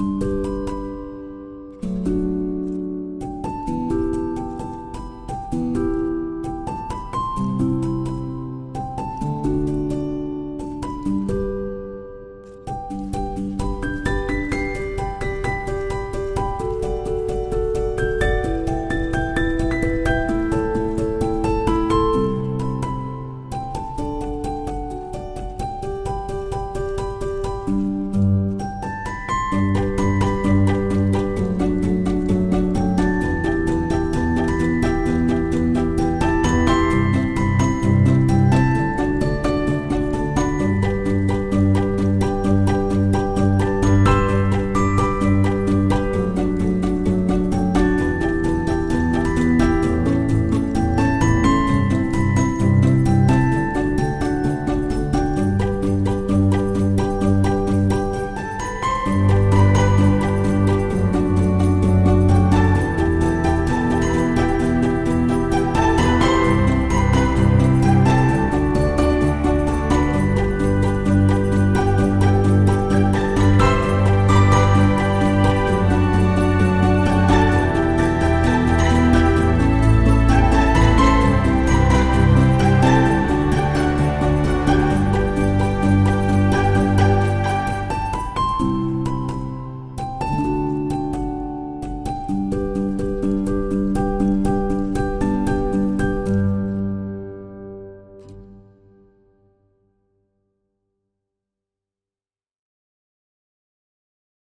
you